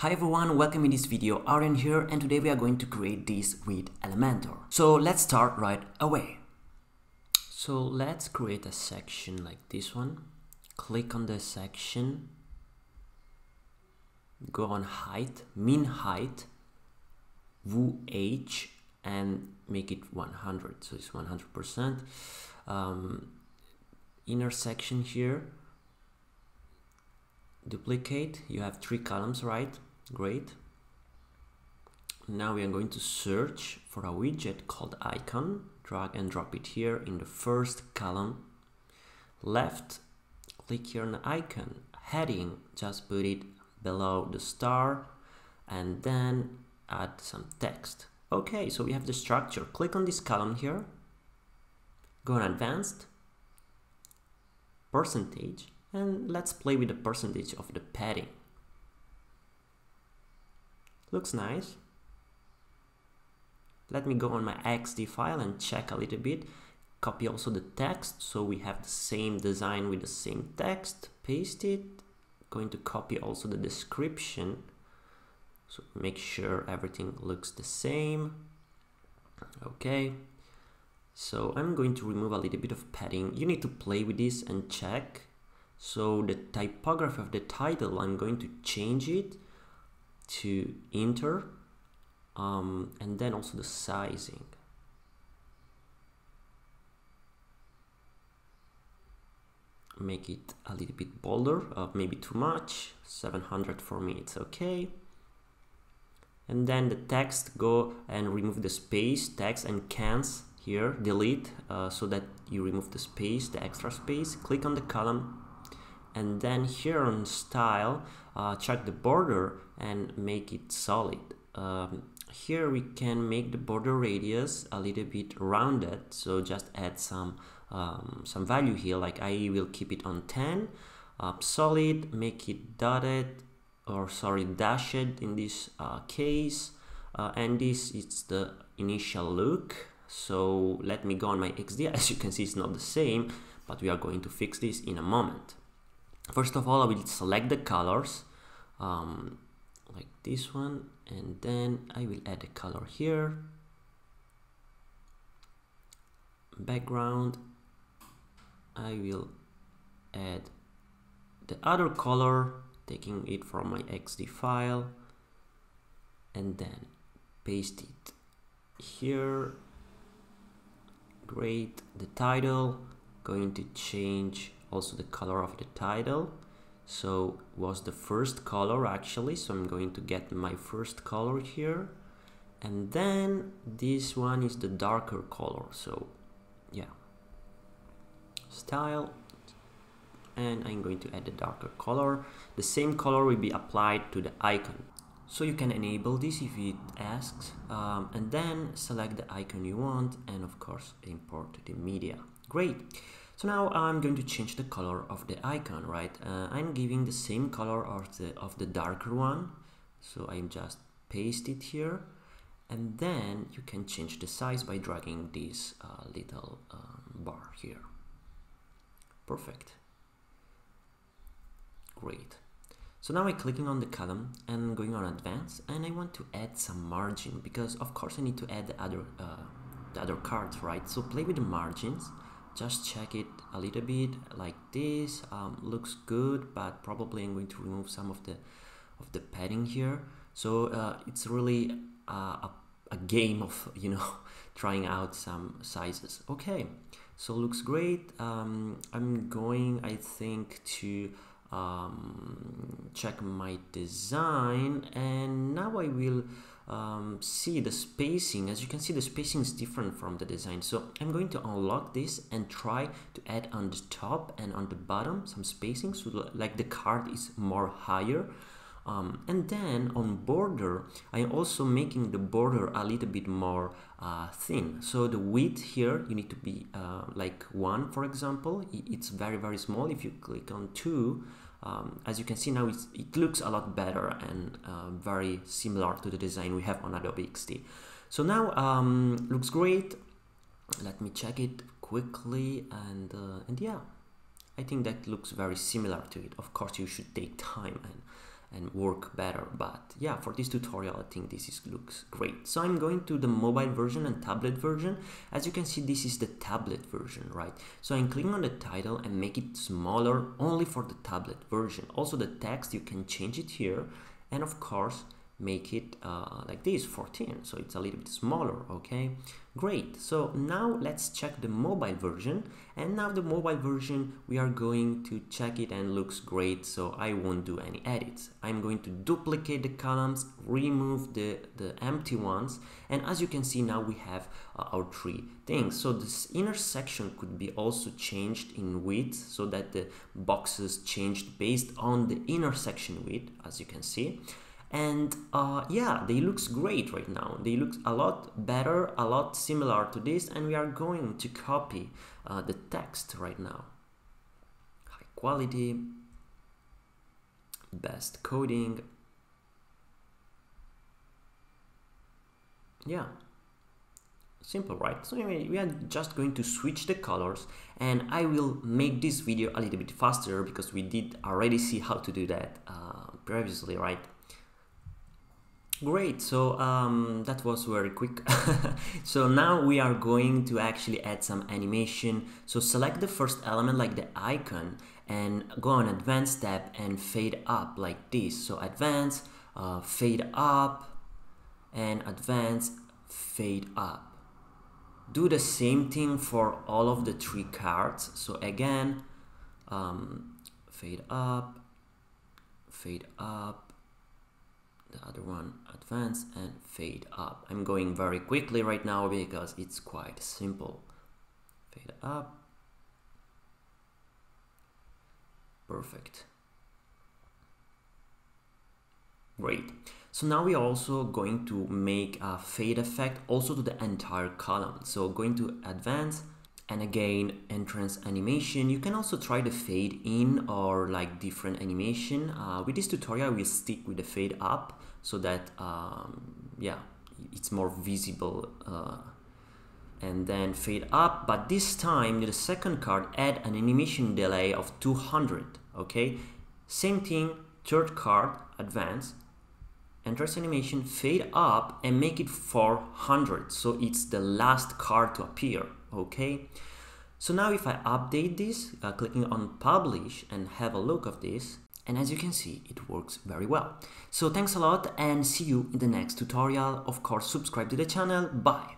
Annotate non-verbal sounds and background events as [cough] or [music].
Hi everyone, welcome in this video, Aryan here and today we are going to create this with Elementor. So let's start right away. So let's create a section like this one. Click on the section, go on height, min height, VH and make it 100, so it's 100%. Um, inner section here, duplicate, you have three columns, right? Great. Now we are going to search for a widget called icon. Drag and drop it here in the first column. Left, click here on the icon. Heading, just put it below the star and then add some text. Okay, so we have the structure. Click on this column here. Go on advanced, percentage, and let's play with the percentage of the padding. Looks nice. Let me go on my XD file and check a little bit. Copy also the text so we have the same design with the same text. Paste it. Going to copy also the description. So make sure everything looks the same. Okay. So I'm going to remove a little bit of padding. You need to play with this and check. So the typography of the title, I'm going to change it to Inter um, and then also the sizing. Make it a little bit bolder uh, maybe too much 700 for me it's okay. And then the text go and remove the space text and cans here delete uh, so that you remove the space the extra space click on the column and then here on style uh, check the border and make it solid. Um, here we can make the border radius a little bit rounded so just add some um, some value here like I will keep it on 10 uh, solid make it dotted or sorry dashed in this uh, case. Uh, and this is the initial look. So let me go on my XD [laughs] as you can see it's not the same but we are going to fix this in a moment first of all I will select the colors um, like this one and then I will add a color here. Background I will add the other color taking it from my XD file and then paste it here. Great the title going to change also the color of the title. So was the first color actually. So I'm going to get my first color here. And then this one is the darker color. So yeah. Style. And I'm going to add the darker color. The same color will be applied to the icon. So you can enable this if it asks. Um, and then select the icon you want. And of course import the media. Great so now I'm going to change the color of the icon, right? Uh, I'm giving the same color of the, of the darker one. So I'm just paste it here. And then you can change the size by dragging this uh, little um, bar here. Perfect. Great. So now I'm clicking on the column and going on advanced and I want to add some margin because of course I need to add the other, uh, the other cards, right? So play with the margins just check it a little bit like this. Um, looks good but probably I'm going to remove some of the of the padding here. So uh, it's really a, a game of [laughs] you know trying out some sizes. Okay so looks great. Um, I'm going I think to um, check my design and now I will um, see the spacing. As you can see the spacing is different from the design. So I'm going to unlock this and try to add on the top and on the bottom some spacing so like the card is more higher um, and then on border I'm also making the border a little bit more uh, thin. So the width here you need to be uh, like one for example. It's very very small. If you click on two um, as you can see now it looks a lot better and uh, very similar to the design we have on Adobe XD so now um, looks great. Let me check it quickly and and yeah. I think that looks very similar to it. Of course you should take [laughs] time and and work better. But yeah for this tutorial I think this is, looks great. So I'm going to the mobile version and tablet version. As you can see this is the tablet version right? So I'm clicking on the title and make it smaller only for the tablet version. Also the text you can change it here. And of course make it uh, like this 14 so it's a little bit smaller okay? Great. So now let's check the mobile version. And now the mobile version we are going to check it and looks great so I won't do any edits. I'm going to duplicate the columns remove the the empty ones. And as you can see now we have uh, our three things. So this inner section could be also changed in width so that the boxes changed based on the inner section width as you can see and uh, yeah they looks great right now. They look a lot better a lot similar to this and we are going to copy uh, the text right now. High quality. Best coding. Yeah. Simple right? So anyway we are just going to switch the colors and I will make this video a little bit faster because we did already see how to do that uh, previously right Great, so um, that was very quick. [laughs] so now we are going to actually add some animation. So select the first element like the icon and go on advanced tab and fade up like this. So advance, uh, fade up and advance, fade up. Do the same thing for all of the three cards. So again, um, fade up, fade up, the other one advance and fade up. I'm going very quickly right now because it's quite simple. Fade up. Perfect. Great. So now we're also going to make a fade effect also to the entire column. So going to advance and again entrance animation. You can also try the fade in or like different animation. Uh, with this tutorial we stick with the fade up so that um, yeah it's more visible uh, and then fade up. But this time the second card add an animation delay of 200 okay? Same thing third card advance entrance animation fade up and make it 400 so it's the last card to appear okay? So now if I update this uh, clicking on publish and have a look of this and as you can see it works very well. So thanks a lot and see you in the next tutorial. Of course subscribe to the channel. Bye